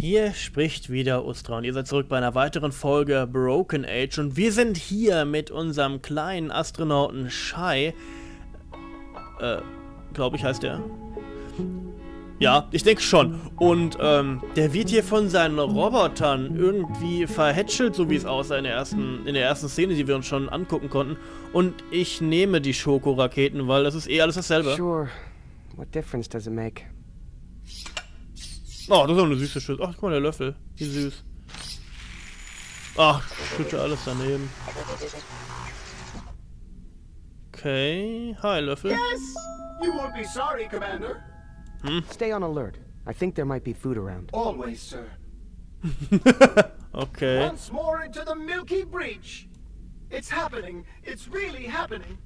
Hier spricht wieder Ustra und ihr seid zurück bei einer weiteren Folge Broken Age und wir sind hier mit unserem kleinen Astronauten Shai. Äh, glaube ich heißt der. Ja, ich denke schon. Und ähm, der wird hier von seinen Robotern irgendwie verhätschelt, so wie es aussah in der ersten, in der ersten Szene, die wir uns schon angucken konnten. Und ich nehme die Schokoraketen, weil das ist eh alles dasselbe. Sure. What difference does it make? Oh, das ist auch eine süße Schüssel. Ach, guck mal, der Löffel. Wie süß. Ach, schütte alles daneben. Okay. Hi, Löffel. Yes! You won't be sorry, Commander. Stay on alert. I think there might be food around. Always, sir. Okay. Once more into the Milky Breach. It's happening. It's really happening.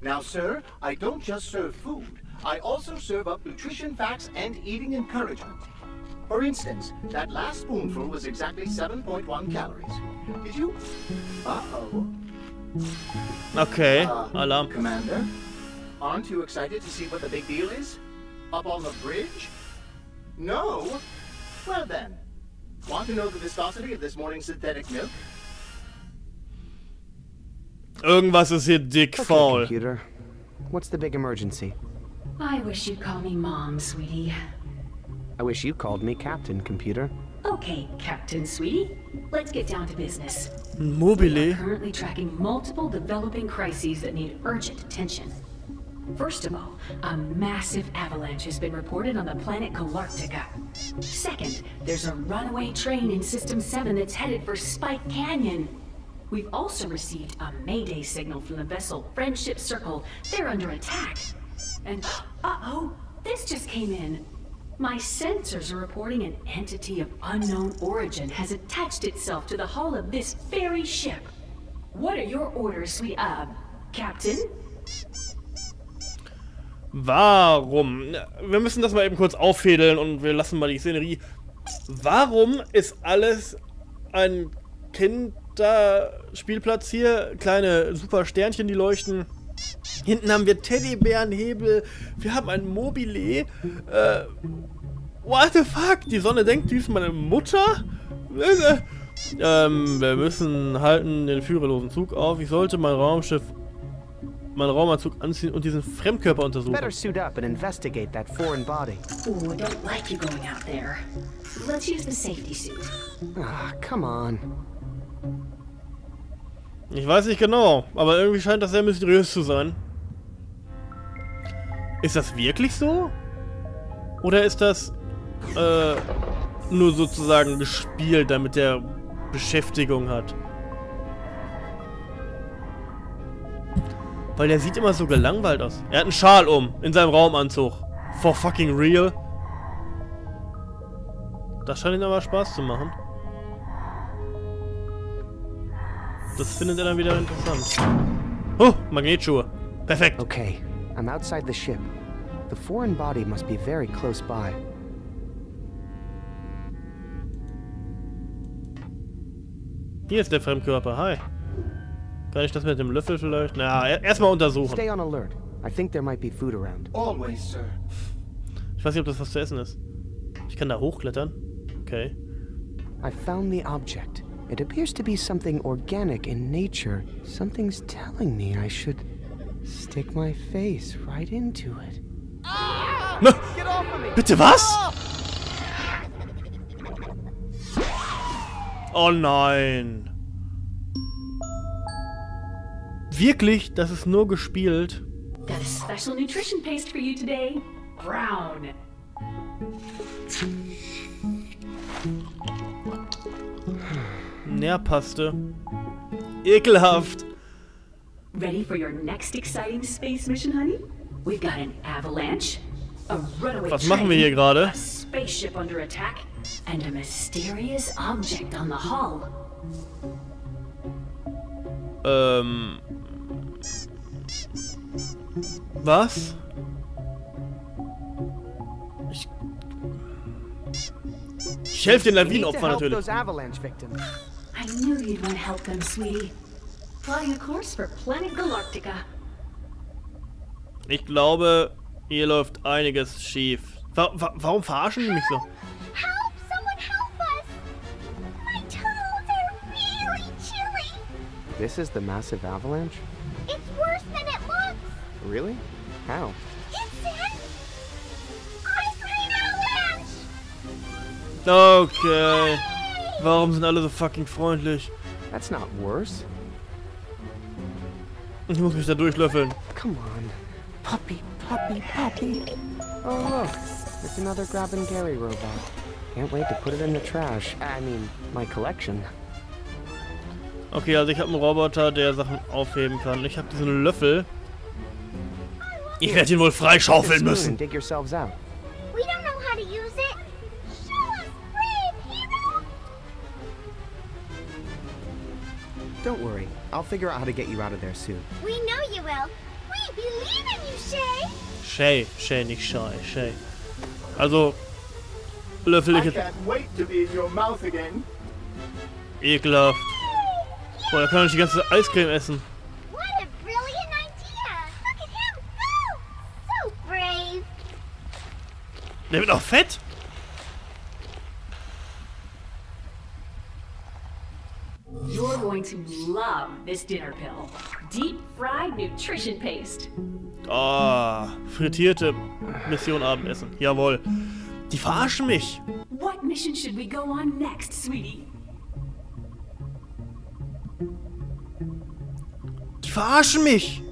Now, sir, I don't just serve food. I also serve up nutrition facts and eating encouragement. For instance, that last spoonful was exactly 7.1 calories. Did you? Uh-oh. Okay. Uh, Alarm. Commander, aren't you excited to see what the big deal is? Up on the bridge? No? Well then, want to know the viscosity of this morning's synthetic milk? Irgendwas ist hier dick Okay, faul. computer. What's the big emergency? I wish you'd call me Mom, sweetie. I wish you called me Captain Computer. Okay, Captain Sweetie. Let's get down to business. We're Mobile. Eh? currently tracking multiple developing crises that need urgent attention. First of all, a massive avalanche has been reported on the planet Galactica. Second, there's a runaway train in System 7 that's headed for Spike Canyon. We've also received a mayday signal from the vessel Friendship Circle. They're under attack. And, uh-oh, this just came in. My sensors are reporting an entity of unknown origin has attached itself to the hull of this very ship. What are your orders, sweet, uh, Captain? Warum? Wir müssen das mal eben kurz auffädeln und wir lassen mal die Szenerie. Warum ist alles ein Kinderspielplatz hier? Kleine super Sternchen, die leuchten. Hinten haben wir Teddybärenhebel. Wir haben ein Mobile. Äh, what the fuck? Die Sonne denkt, die ist meine Mutter? Äh, ähm, wir müssen halten den führerlosen Zug auf. Ich sollte mein Raumschiff, meinen Raumanzug anziehen und diesen Fremdkörper untersuchen. Better suit up and investigate that foreign body. Oh, I don't like you going out there. Let's use the safety suit. Ah, come on. Ich weiß nicht genau, aber irgendwie scheint das sehr mysteriös zu sein. Ist das wirklich so? Oder ist das äh, nur sozusagen gespielt, damit der Beschäftigung hat? Weil der sieht immer so gelangweilt aus. Er hat einen Schal um, in seinem Raumanzug. For fucking real. Das scheint ihm aber Spaß zu machen. Das findet er dann wieder interessant. Oh, Magnetschuhe. Perfekt. Okay, I'm outside the ship. The foreign body must be very close by. Hier ist der Fremdkörper. Hi. Kann ich das mit dem Löffel vielleicht? Na, er- erstmal untersuchen. Stay on alert. I think there might be food around. Always, sir. Ich weiß nicht, ob das was zu essen ist. Ich kann da hochklettern. Okay. I found the object. It appears to be something organic in nature. Something's telling me I should stick my face right into it. Na, bitte was? Oh nein. Wirklich? Das ist nur gespielt? Got a special nutrition paste for you today. Brown. Nährpaste. Ekelhaft. Ready for your next exciting space mission, honey? We've got an avalanche, a runaway Was machen wir hier gerade? a spaceship under attack, and a mysterious object on the hull. Ähm. Was? Ich. Ich helfe den Lawinenopfern help natürlich. those avalanche victims. I knew you'd want to help them, sweetie. Plotting a course for Planet Galactica. Ich glaube, hier läuft einiges schief. Wa wa warum verarschen die mich so? This is the massive avalanche? It's worse than it looks. Really? How? It said Ice Cream Avalanche. Okay. Warum sind alle so fucking freundlich? That's not worse. Ich muss mich da durchlöffeln. Come on. Puppy, puppy, puppy. Oh, look. It's another Grab and Gary robot. Can't wait to put it in the trash. I mean, my collection. Okay, also ich habe einen Roboter, der Sachen aufheben kann. Ich habe diesen Löffel. Ich werde ihn wohl freischaufeln müssen. don't worry. I'll figure out how to get you out of there soon. We know you will. We believe in you, Shay. Shay, Shay, nicht Shy, Shay. Also, Löffel I ich jetzt can't wait to be in your mouth again. ekelhaft. Boah, da kann ich die ganze Eiscreme essen. What a brilliant idea. Look at him go. So brave. Der wird auch fett. You're going to love this dinner pill. Deep fried nutrition paste. Oh, frittierte Mission Abendessen. Jawohl. Die verarschen mich. What mission should we go on next, sweetie? Verarschen mich.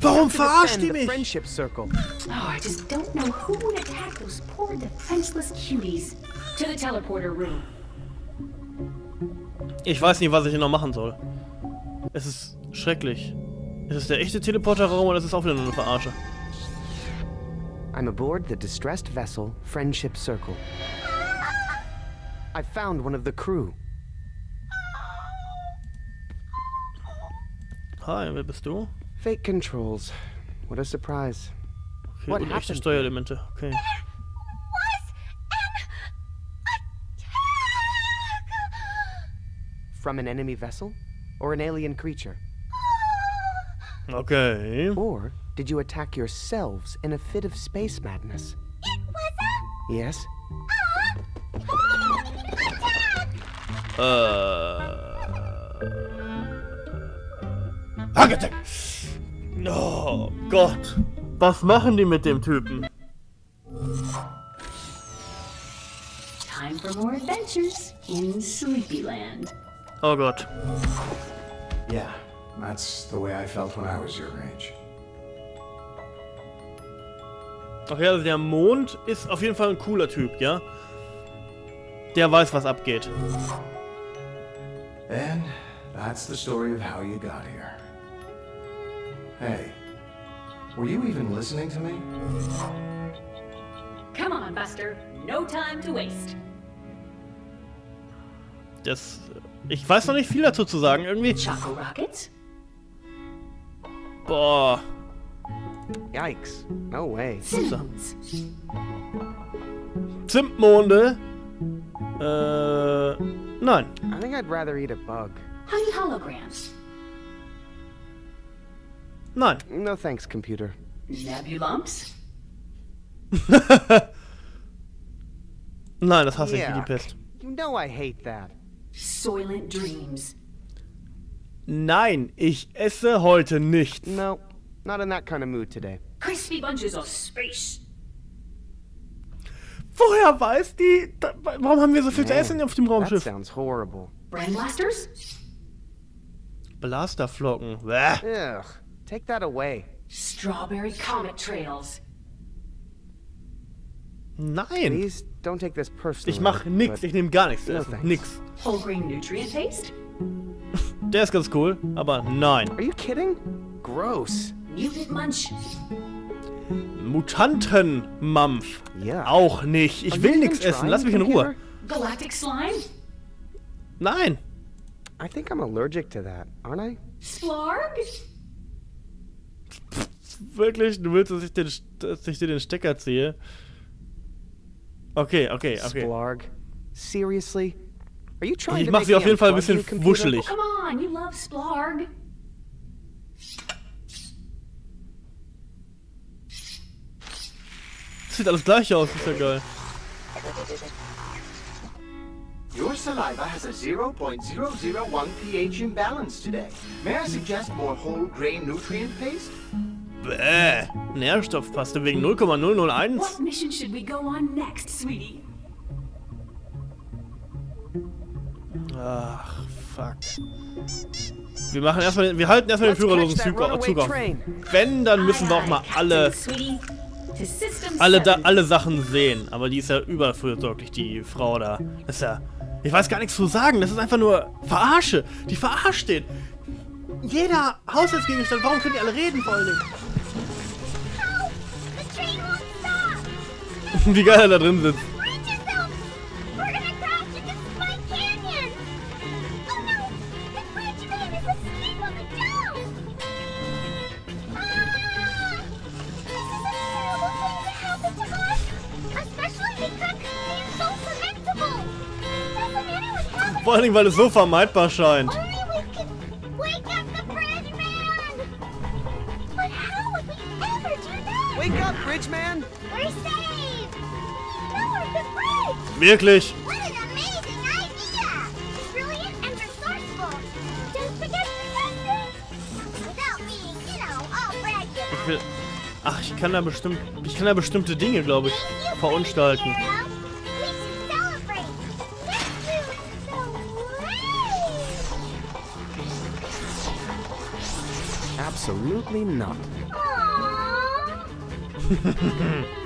Warum verarscht die mich? Oh, I just don't know who would attack those poor defenseless cuties. To the teleporter room. Ich weiß nicht, was ich hier noch machen soll. Es ist schrecklich. Ist es der echte Teleporterraum oder ist es auch wieder nur eine Verarsche? I'm aboard the distressed vessel Friendship Circle. I found one of the crew. Hi, wer bist du? Fake controls. What a surprise. Okay, What unechte happened? Steuerelemente. Okay. Was an attack. From an enemy vessel? Or an alien creature? Oh. Okay. Or did you attack yourselves in a fit of space madness? It was a Yes? attack. Äh. Hagetek! Oh Gott. Was machen die mit dem Typen? Time for more adventures in Sleepyland. Oh Gott. Yeah, that's the way I felt when I was your age. Okay, also der Mond ist auf jeden Fall ein cooler Typ, ja? Der weiß, was abgeht. And that's the story of how you got here. Hey, were you even listening to me? Come on, Buster. No time to waste. Das. Ich weiß noch nicht viel dazu zu sagen. Irgendwie. Choco Rockets? Boah. Yikes. No way. Cinnamons? Zimtmonde. Äh. Nein. I think I'd rather eat a bug. Honey holograms? Nein. No thanks, computer. Nebulumps? Nein, das hasse ich wie die. Pest. You know I hate that. Soylent Dreams? Nein, ich esse heute nichts. No, not in that kind of mood today. Crispy bunches of space? Woher weiß die. Da, warum haben wir so viel zu Man, essen auf dem That Raumschiff? sounds horrible. Brand blasters? Blasterflocken. Bäh. Ugh. Take that away. Strawberry comet trails? Nein. Please don't take this personally. Ich mach nix. Ich nehme gar nichts zu No essen. thanks. Nix. Whole grain nutrient paste? Der ist ganz cool, aber nein. Are you kidding? Gross. Mutant munch? Mutantenmampf. Ja. Auch nicht. Ich Are will nichts essen. Lass mich in Ruhe. Galactic slime? Nein. I think I'm allergic to that, aren't I? Splarg? Wirklich? Du willst, dass ich, den, dass ich dir den Stecker ziehe? Okay, okay, okay. Splarg. Seriously? Are you trying Ich to mach make sie auf me jeden Fall ein bisschen wuschelig. Come on, you love Splarg. Sieht alles gleich aus, ist ja geil. Your saliva has a 0.001 pH imbalance today. May I suggest more whole grain nutrient paste? Bäh. Nährstoffpaste wegen 0,001? What mission should we go on next, sweetie? Ach, fuck. Wir machen erstmal, wir halten erstmal den führerlosen Zug, auf. Wenn, dann müssen wir auch mal alle, alle, da, alle Sachen sehen. Aber die ist ja überfürsorglich, die Frau da. Das ist ja, ich weiß gar nichts zu sagen. Das ist einfach nur Verarsche. Die verarscht den. Jeder Haushaltsgegenstand, warum können die alle reden vor allen Dingen? Wie geil er da drin sitzt. Yourself! We're gonna crash into Spike Canyon! Braggy. Ich will, ach, ich kann da bestimmt, ich kann da bestimmte Dinge, glaube ich, verunstalten. hero. We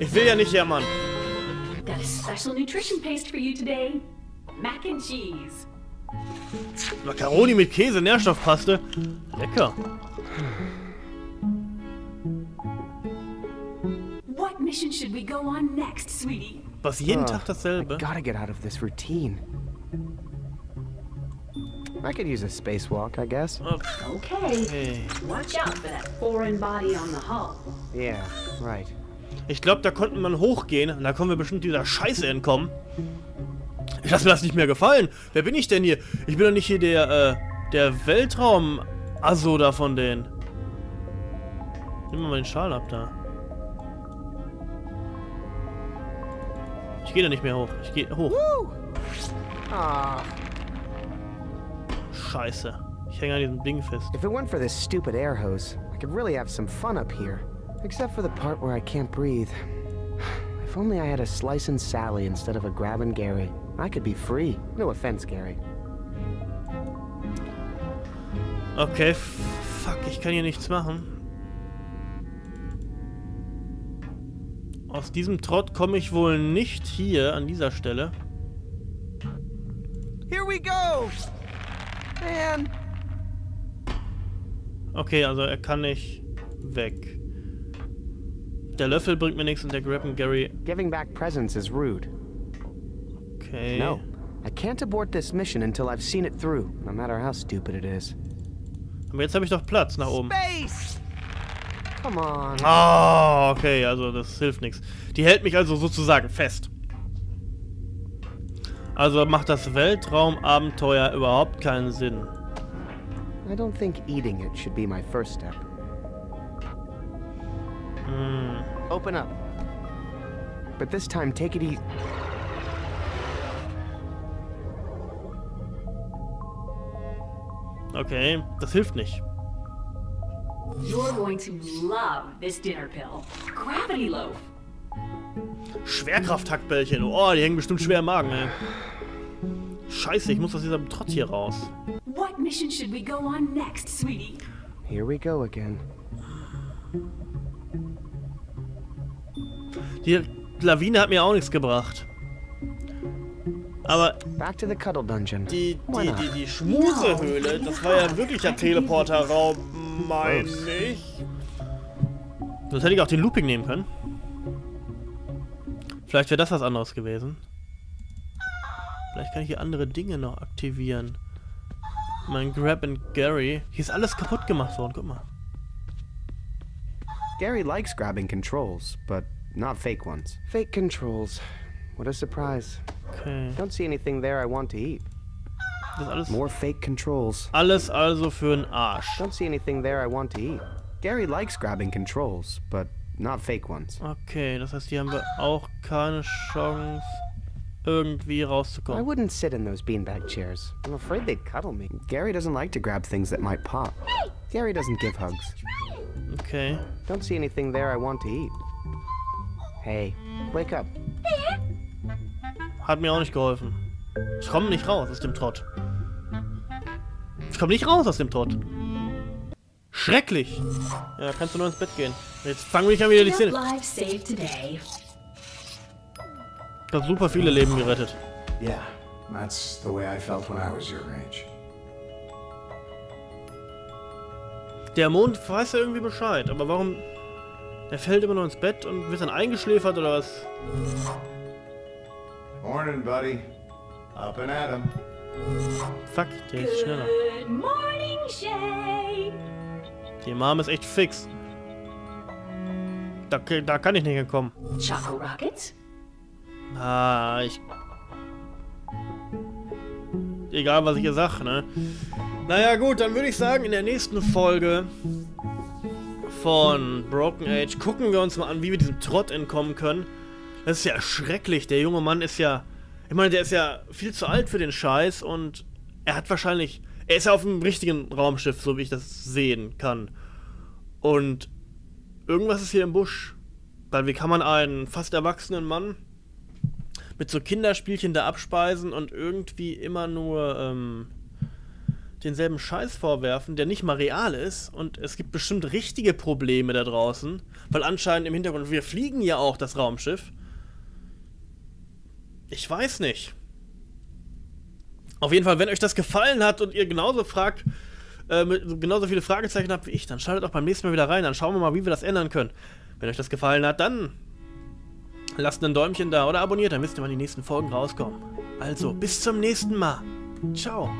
Ich will ja nicht jammern. Got a special nutrition paste for you today. Mac and cheese. Macaroni mit Käse, Nährstoffpaste. Lecker. What mission should we go on next, sweetie? Was jeden Ah, Tag dasselbe. Gotta get out of this routine. I could use a spacewalk, I guess. Okay. Okay. Watch out for that foreign body on the hull. Yeah, right. Ich glaube, da konnte man hochgehen und da können wir bestimmt dieser Scheiße entkommen. Ich lasse mir das nicht mehr gefallen. Wer bin ich denn hier? Ich bin doch nicht hier der, äh, der Weltraum-Asso da von denen. Nimm mal den Schal ab da. Ich gehe da nicht mehr hoch. Ich gehe hoch. Ah, Scheiße. Ich hänge an diesem Ding fest. if it weren't for this stupid air hose, I could really have some fun up here. Except for the part where I can't breathe. If only I had a slice and Sally instead of a grab and Gary. I could be free. No offense, Gary. Okay, f- fuck, ich kann hier nichts machen. Aus diesem Trott komme ich wohl nicht hier an dieser Stelle. Here we go! Man! Okay, also er kann nicht weg. Der Löffel bringt mir nichts und der and Gary. Giving back presents is rude. Okay. No. I can't abort this mission until I've seen it through, no matter how stupid it is. Aber jetzt habe ich doch Platz nach oben. Space! Come on. Ah, okay, also das hilft nichts. Die hält mich also sozusagen fest. Also macht das Weltraumabenteuer überhaupt keinen Sinn. I don't think eating it should be my first step. Hm. Open up. But this time, take it easy. Okay, das hilft nicht. You're going to love this dinner pill. Gravity loaf. Schwerkraft-Hackbällchen. Oh, die hängen bestimmt schwer im Magen, ey. Scheiße, ich muss aus diesem Trott hier raus. What mission should we go on next, sweetie? Here we go again. Die Lawine hat mir auch nichts gebracht. Aber Back to the Cuddle Dungeon. die, die, die, die Schmusehöhle, das war ja wirklich ein Teleporterraum, mein ich. Sonst hätte ich auch den Looping nehmen können. Vielleicht wäre das was anderes gewesen. Vielleicht kann ich hier andere Dinge noch aktivieren. Mein Grab and Gary. Hier ist alles kaputt gemacht worden, guck mal. Gary likes grabbing controls, but not fake ones. Fake controls. What a surprise. Okay. Don't see anything there I want to eat. Das ist alles, More fake controls. alles also für den Arsch. Don't see anything there I want to eat. Gary likes grabbing controls, but not fake ones. Okay, das heißt, hier haben wir auch keine Chance, irgendwie I rauszukommen. wouldn't sit in those beanbag chairs. I'm afraid they'd cuddle me. Gary doesn't like to grab things that might pop. Gary doesn't give hugs. Okay. Don't see anything there I want to eat. Hey, wake up. Hat mir auch nicht geholfen. Ich komme nicht raus aus dem Trott. Ich komme nicht raus aus dem Trott. Schrecklich. Ja, kannst du nur ins Bett gehen. Jetzt fangen wir an wieder die Szene. Ich habe super viele Leben gerettet. Yeah, that's the way I felt when I was your age. Der Mond weiß ja irgendwie Bescheid, aber warum... Der fällt immer nur ins Bett und wird dann eingeschläfert oder was? Morning, buddy. Up and at 'em. Fuck, der ist schneller. Good morning, Shay. Die Mom ist echt fix. Da, da kann ich nicht hinkommen. Choco Rockets? Ah, ich... Egal, was ich hier sag, ne? Naja, gut, dann würde ich sagen, in der nächsten Folge von Broken Age gucken wir uns mal an, wie wir diesem Trott entkommen können. Das ist ja schrecklich. Der junge Mann ist ja... Ich meine, der ist ja viel zu alt für den Scheiß und er hat wahrscheinlich... Er ist ja auf dem richtigen Raumschiff, so wie ich das sehen kann. Und irgendwas ist hier im Busch. Weil wie kann man einen fast erwachsenen Mann mit so Kinderspielchen da abspeisen und irgendwie immer nur ähm, denselben Scheiß vorwerfen, der nicht mal real ist. Und es gibt bestimmt richtige Probleme da draußen, weil anscheinend im Hintergrund, wir fliegen ja auch das Raumschiff. Ich weiß nicht. Auf jeden Fall, wenn euch das gefallen hat und ihr genauso fragt, äh, genauso viele Fragezeichen habt wie ich, dann schaltet auch beim nächsten Mal wieder rein. Dann schauen wir mal, wie wir das ändern können. Wenn euch das gefallen hat, dann lasst ein Däumchen da oder abonniert, dann wisst ihr, wann die nächsten Folgen rauskommen. Also, bis zum nächsten Mal. Ciao.